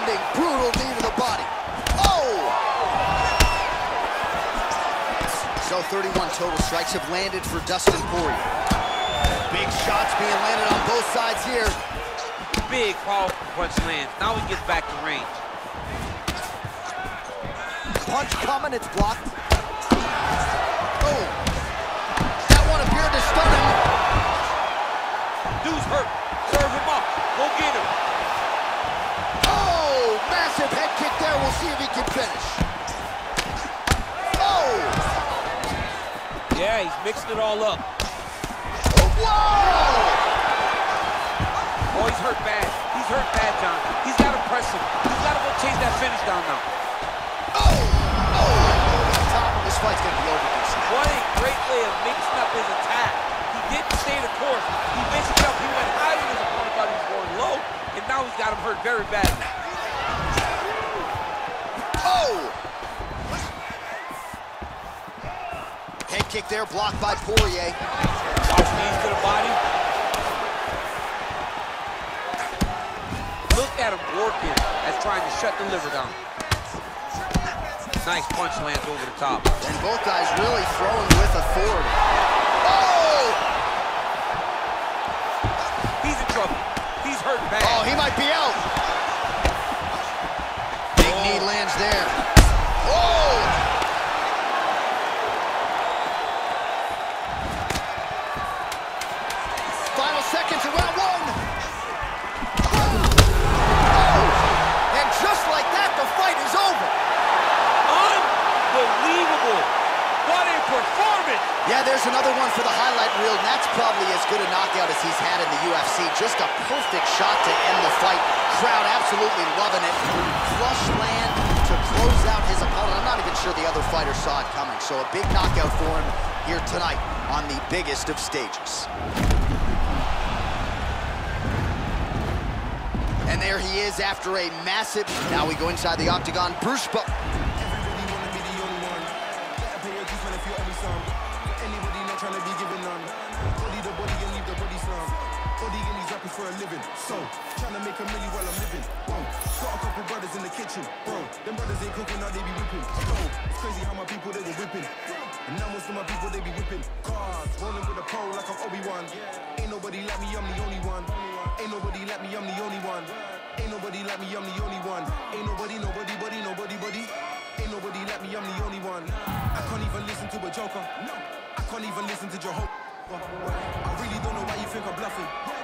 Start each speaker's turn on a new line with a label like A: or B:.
A: landing. Brutal knee to the body. Oh! So 31 total strikes have landed for Dustin Poirier. Big shots being landed on both sides here.
B: Big, powerful punch lands. Now he gets back to range.
A: Punch coming, it's blocked. Oh! See if he can finish. Oh!
B: Yeah, he's mixing it all up.
A: Whoa!
B: Oh, he's hurt bad. He's hurt bad, Jon. He's got to press him. He's got to go chase that finish down now.
A: Oh! Oh! This fight's gonna be over, DC.
B: What a great way of mixing up his attack. He didn't stay the course. He mixed it up. He went high when his opponent thought he was going low, and now he's got him hurt very badly.
A: Kick there, blocked by Poirier.
B: Watch knees to the body. Look at him working as trying to shut the liver down. Nice punch lands over the top.
A: And both guys really throwing with authority. Oh!
B: He's in trouble. He's hurt bad.
A: Oh, he might be out. Big oh. knee lands there. Seconds of round one. Oh! And just like that, the fight is over.
B: Unbelievable. What a performance.
A: Yeah, there's another one for the highlight reel, and that's probably as good a knockout as he's had in the UFC. Just a perfect shot to end the fight. Crowd absolutely loving it. Flush land to close out his opponent. I'm not even sure the other fighter saw it coming. So a big knockout for him here tonight on the biggest of stages. And there he is after a massive... Now we go inside the octagon. Bruce
C: some. For a living. So, trying to make a million while I'm living. Whoa, got a couple brothers in the kitchen. Bro, them brothers ain't cooking, now they be whipping. Yo, it's crazy how my people, they whipping. And now my people, they be whipping. Cars, rolling with a pole like I'm Obi-Wan. Ain't nobody like me, I'm the only one. Ain't nobody like me, I'm the only one. Ain't nobody like me, I'm the only one. Ain't nobody, nobody, buddy, nobody, buddy. Ain't nobody like me, I'm the only one. I can't even listen to a joker. I can't even listen to Jehovah. I really don't know why you think I'm bluffing.